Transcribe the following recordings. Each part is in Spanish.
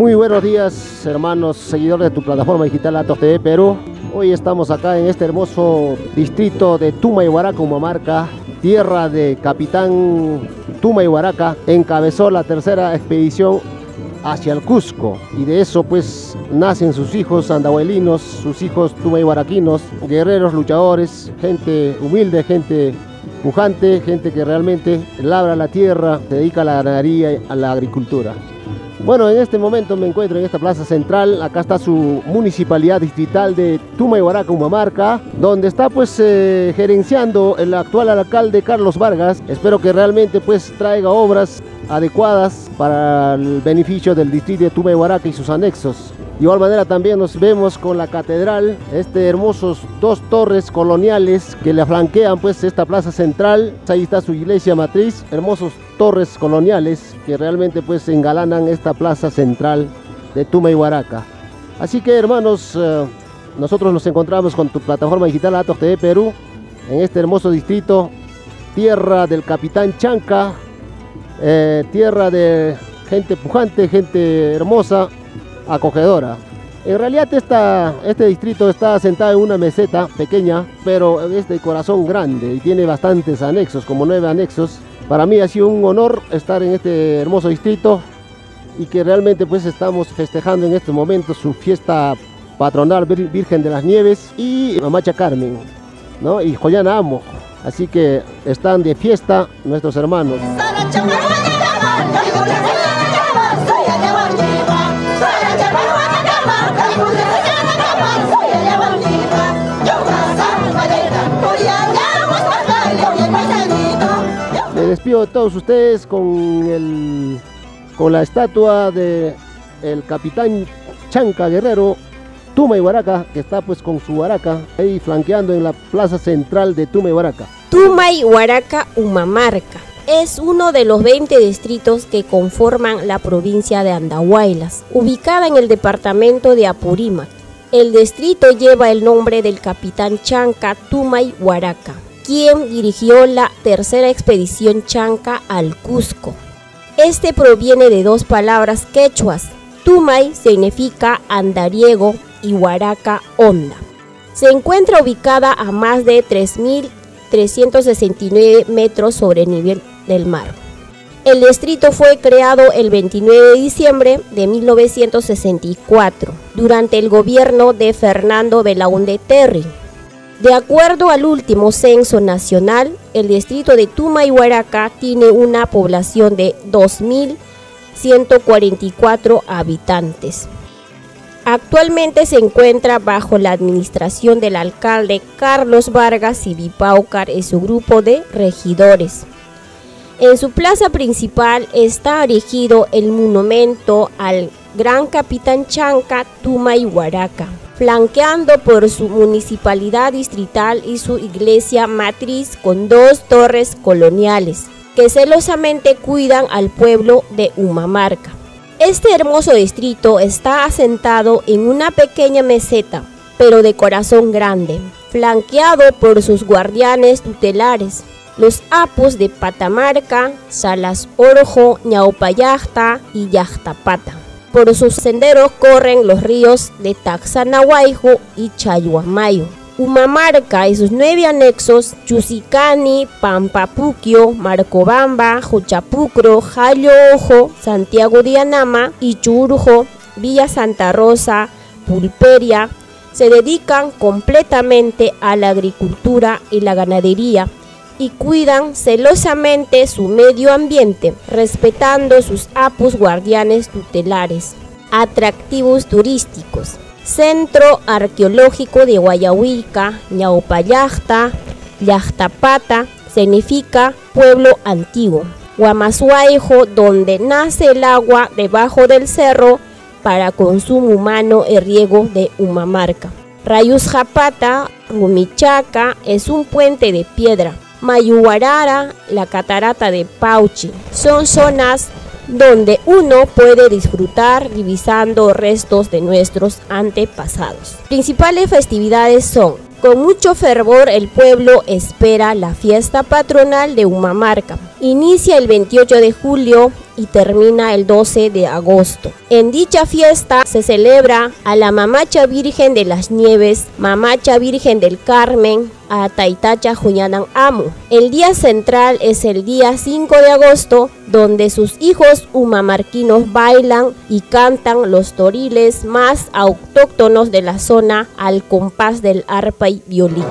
Muy buenos días, hermanos, seguidores de tu plataforma digital Atos TV Perú. Hoy estamos acá en este hermoso distrito de Tuma y Huaraca, Humamarca, tierra de capitán Tuma y Huaraca. Encabezó la tercera expedición hacia el Cusco y de eso pues nacen sus hijos andahuelinos, sus hijos Tuma y Huaraquinos, guerreros, luchadores, gente humilde, gente pujante, gente que realmente labra la tierra, se dedica a la ganadería y a la agricultura. Bueno, en este momento me encuentro en esta plaza central, acá está su municipalidad distrital de Tuma y Huaraca, Humamarca, donde está pues eh, gerenciando el actual alcalde Carlos Vargas. Espero que realmente pues traiga obras adecuadas para el beneficio del distrito de Tuma y sus anexos. De igual manera también nos vemos con la catedral, este hermosos dos torres coloniales que le flanquean pues esta plaza central. Ahí está su iglesia matriz, hermosos torres coloniales que realmente pues engalanan esta plaza central de Tuma y Huaraca. Así que hermanos, eh, nosotros nos encontramos con tu plataforma digital Atos TV Perú en este hermoso distrito, tierra del capitán Chanca, eh, tierra de gente pujante, gente hermosa, acogedora. En realidad esta, este distrito está asentado en una meseta pequeña, pero es de corazón grande y tiene bastantes anexos, como nueve anexos. Para mí ha sido un honor estar en este hermoso distrito y que realmente pues estamos festejando en este momento su fiesta patronal Virgen de las Nieves y Mamacha Carmen ¿no? y Joyana Amo. Así que están de fiesta nuestros hermanos. Me despido de todos ustedes con, el, con la estatua de el capitán Chanca Guerrero, Tuma y Huaraca, que está pues con su Huaraca ahí flanqueando en la plaza central de Tuma y Huaraca. Tuma y Huaraca, Humamarca. Es uno de los 20 distritos que conforman la provincia de Andahuaylas, ubicada en el departamento de Apurímac. El distrito lleva el nombre del capitán Chanca Tumay Huaraca, quien dirigió la tercera expedición Chanca al Cusco. Este proviene de dos palabras quechuas. Tumay significa andariego y Huaraca onda. Se encuentra ubicada a más de 3.369 metros sobre el nivel del mar. El distrito fue creado el 29 de diciembre de 1964 durante el gobierno de Fernando Belaúnde Terry. De acuerdo al último censo nacional, el distrito de Tuma y Huaraca tiene una población de 2.144 habitantes. Actualmente se encuentra bajo la administración del alcalde Carlos Vargas y Vipaucar y su grupo de regidores. En su plaza principal está erigido el monumento al gran capitán Chanca Tuma y Huaraca, flanqueando por su municipalidad distrital y su iglesia matriz con dos torres coloniales que celosamente cuidan al pueblo de Humamarca. Este hermoso distrito está asentado en una pequeña meseta, pero de corazón grande, flanqueado por sus guardianes tutelares, los apus de Patamarca, Salas Orojo, Ñaupayacta y Yachtapata. Por sus senderos corren los ríos de Taxanahuayjo y Chayhuamayo. Humamarca y sus nueve anexos, Chusicani, Pampapuquio, Marcobamba, Juchapucro, Jayo Ojo, Santiago de Anama, Ichurjo, Villa Santa Rosa, Pulperia, se dedican completamente a la agricultura y la ganadería y cuidan celosamente su medio ambiente, respetando sus apus guardianes tutelares. Atractivos turísticos. Centro Arqueológico de Guayahuica, Ñaupayacta, Yachtapata, significa pueblo antiguo. Guamazuaijo, donde nace el agua debajo del cerro para consumo humano y riego de Humamarca. Rayus Japata, Rumichaca, es un puente de piedra Mayuarara, la catarata de Pauchi. Son zonas donde uno puede disfrutar divisando restos de nuestros antepasados. Principales festividades son con mucho fervor el pueblo espera la fiesta patronal de Humamarca, Inicia el 28 de julio y termina el 12 de agosto. En dicha fiesta se celebra a la Mamacha Virgen de las Nieves, Mamacha Virgen del Carmen, a Taitacha Juñanan Amu. El día central es el día 5 de agosto, donde sus hijos humamarquinos bailan y cantan los toriles más autóctonos de la zona al compás del arpa y violín.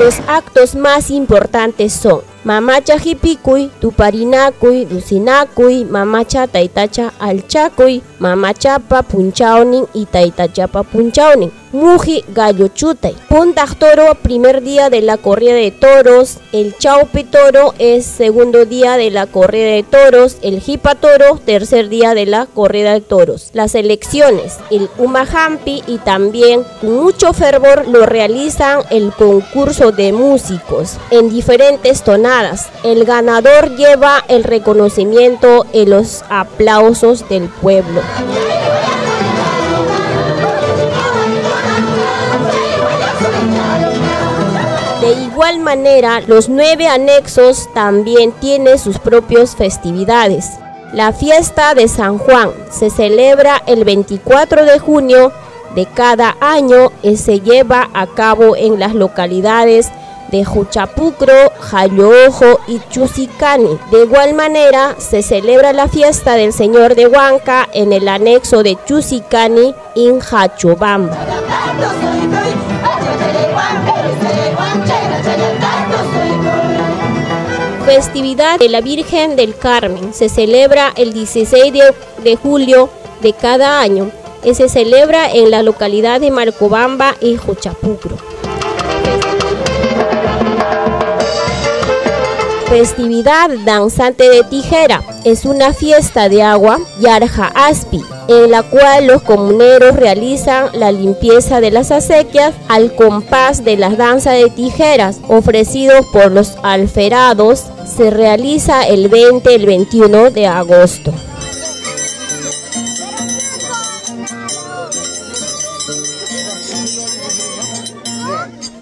Los actos más importantes son Mamacha Hipikuy, Tuparinakuy, Dusinakuy, Mamacha Taitacha Alchakuy, Mamachapa Punchaunin y Taitachapa Punchaunin. Muji Gallo Chutay. Punta Toro, primer día de la corrida de toros. El Chaupe Toro es segundo día de la corrida de toros. El Jipa Toro, tercer día de la corrida de toros. Las elecciones, el Umajampi y también con mucho fervor lo realizan el concurso de músicos en diferentes tonadas. El ganador lleva el reconocimiento y los aplausos del pueblo. De igual manera, los nueve anexos también tienen sus propias festividades. La fiesta de San Juan se celebra el 24 de junio de cada año y se lleva a cabo en las localidades de Juchapucro, Jayoojo y Chusicani. De igual manera, se celebra la fiesta del Señor de Huanca en el anexo de Chusicani en Hachobamba. Festividad de la Virgen del Carmen se celebra el 16 de, julio de cada año y se celebra en la localidad de Marcobamba y Juchapucro. Festividad Danzante de Tijera es una fiesta de agua, Yarja Aspi, en la cual los comuneros realizan la limpieza de las acequias al compás de las danzas de tijeras ofrecidos por los alferados. Se realiza el 20 y el 21 de agosto.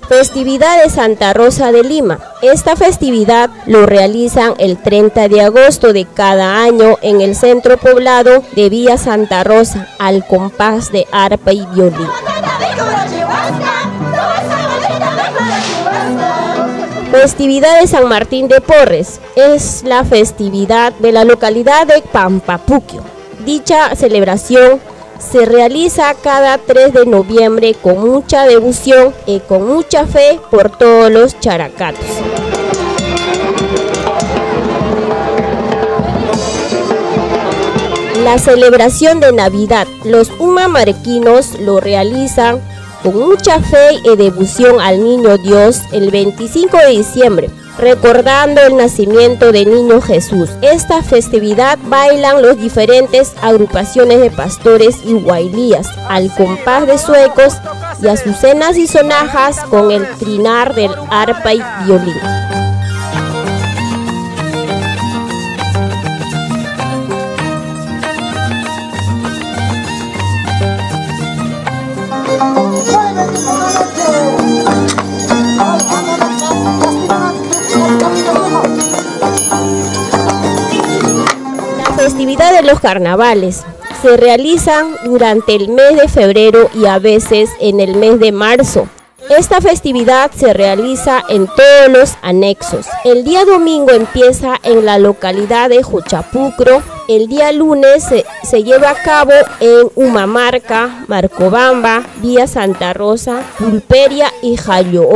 Festividad de Santa Rosa de Lima. Esta festividad lo realizan el 30 de agosto de cada año en el centro poblado de Villa Santa Rosa al compás de arpa y violín. Festividad de San Martín de Porres es la festividad de la localidad de Pampapuquio. Dicha celebración se realiza cada 3 de noviembre con mucha devoción y con mucha fe por todos los characatos. La celebración de Navidad, los humamarquinos lo realizan con mucha fe y devoción al Niño Dios el 25 de diciembre recordando el nacimiento del niño Jesús. Esta festividad bailan los diferentes agrupaciones de pastores y guailías al compás de suecos y azucenas y sonajas con el trinar del arpa y violín. Los carnavales se realizan durante el mes de febrero y a veces en el mes de marzo. Esta festividad se realiza en todos los anexos. El día domingo empieza en la localidad de Juchapucro. El día lunes se, lleva a cabo en Humamarca, Marcobamba, Vía Santa Rosa, Pulperia y Jayo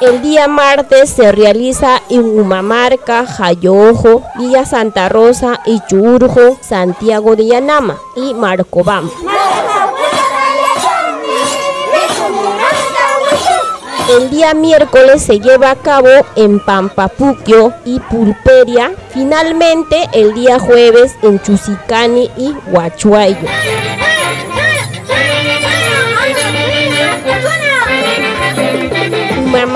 El día martes se realiza en Humamarca, Jayojo, Villa Santa Rosa, Ichurjo, Santiago de Yanama y Marcobam. El día miércoles se lleva a cabo en Pampapuquio y Pulperia. Finalmente, el día jueves en Chusicani y Huachuayo.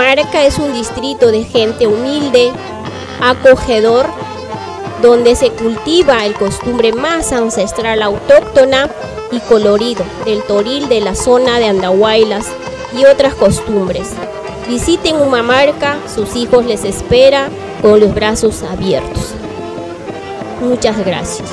Humamarca es un distrito de gente humilde, acogedor, donde se cultiva el costumbre más ancestral autóctona y colorido del toril de la zona de Andahuaylas y otras costumbres. Visiten Humamarca, sus hijos les espera con los brazos abiertos. Muchas gracias.